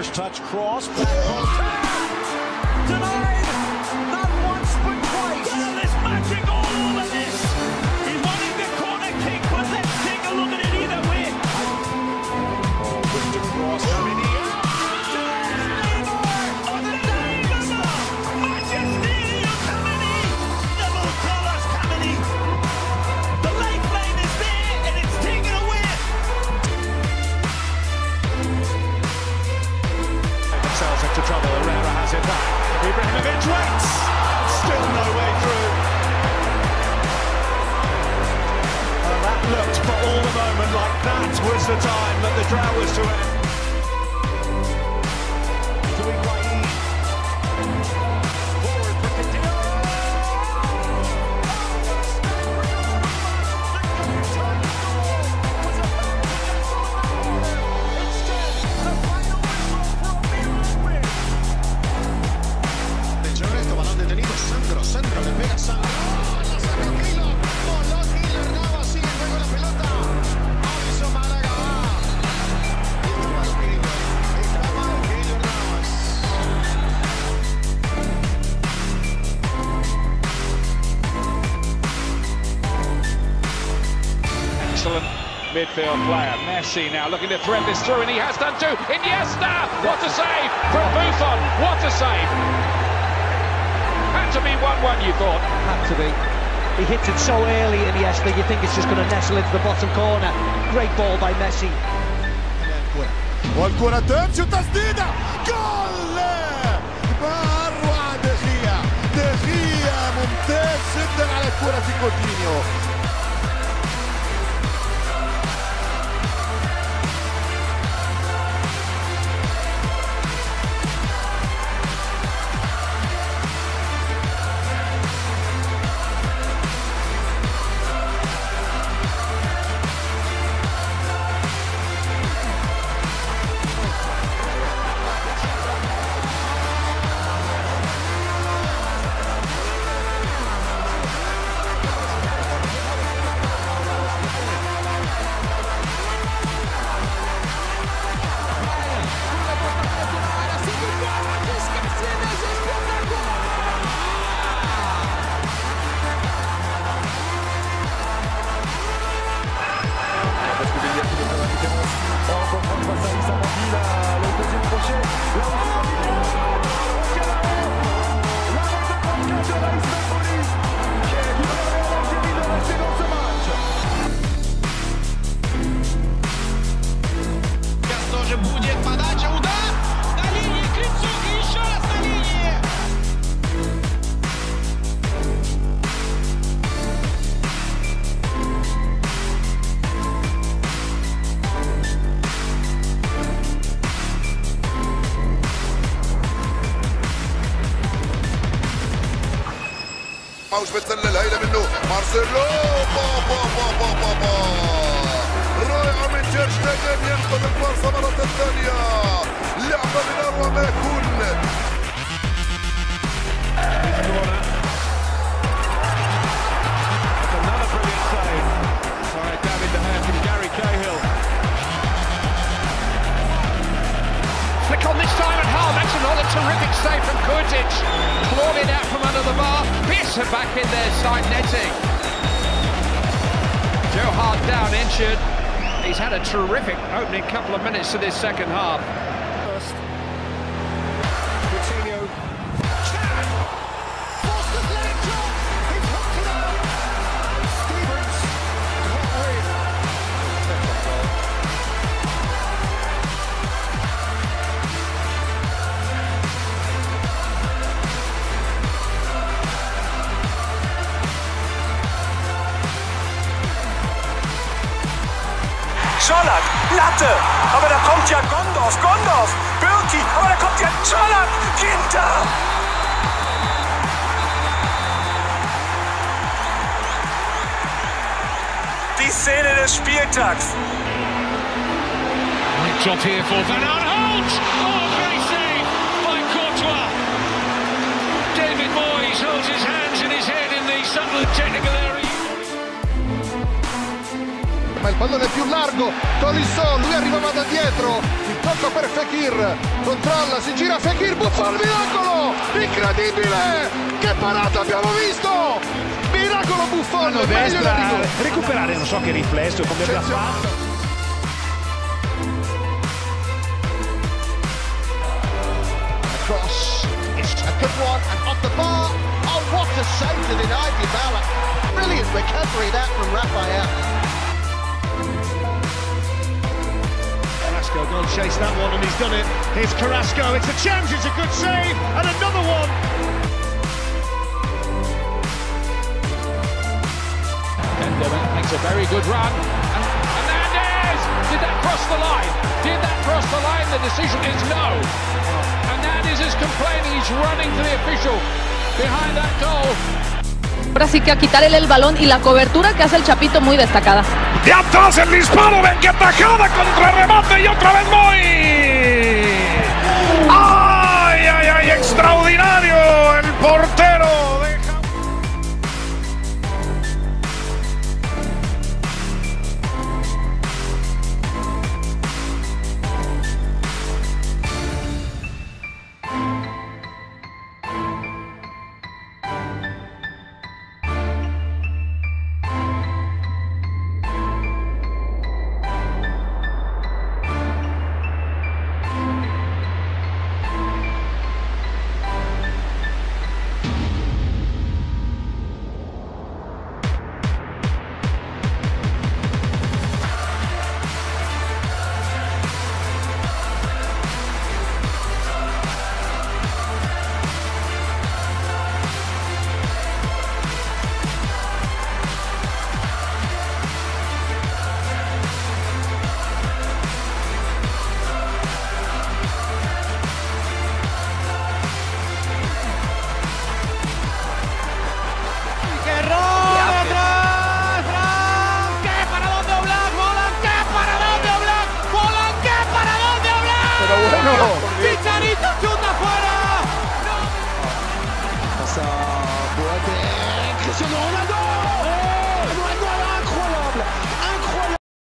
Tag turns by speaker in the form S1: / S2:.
S1: First touch cross. Back Denied. Ibrahimovic waits. Still no way through. And that looked for all the moment like that was the time that the drought was to end.
S2: Excellent midfield player. Messi now looking to thread this through, and he has done too. Iniesta! What a save from Buffon! What a save! Had to be 1-1, you thought.
S3: had to be. He hits it so early, Iniesta, you think it's just going to nestle into the bottom corner. Great ball by Messi.
S4: والكرة تمشي وتسديدة جول مروعة دخية دخية ممتاز جدا على كرة كوتينيو ماوش بتسلل هيدا منه. مارسيلو با با با با با با. رائعة من تيرشتاجن ينقذ الفرصة مرة
S5: Flick on this time and Hull makes another terrific save from Kurtic. Clawed out from under the bar. Pearson back in there, side netting. Joe Hart down, injured. He's had a terrific opening couple of minutes to this second half.
S6: Schollert, Latte, aber da kommt ja Gondorf, Gondorf, Birki, aber da kommt ja Schollert, Ginter. Die Szene des Spieltags.
S5: Great job here for Van Aanholt.
S7: Il pallone più largo, Tolisso, lui arrivava da dietro, il tocco per Fekir, controlla, si gira Fekir, Buffon, miracolo, incredibile, che parata abbiamo visto, miracolo Buffon, meglio
S8: destra, recuperare non so che riflesso, come abbia fatto.
S7: cross. It's a good one and off the bar. Oh, what a save to deny Dybala. Brilliant recovery that from Raphael.
S1: Carrasco go and chase that one and he's done it. Here's Carrasco. It's a chance. It's a good save and another one.
S2: Benjamin uh, makes a very good run. And Hernandez! Did that cross the line? Did that cross the line? The decision is no. Hernandez is complaining. He's running to the official behind that goal.
S9: Ahora que a quitarle el balón y la cobertura que hace el Chapito muy destacada.
S6: Y atrás el disparo, ven que atajada contra remate y otra vez Moy.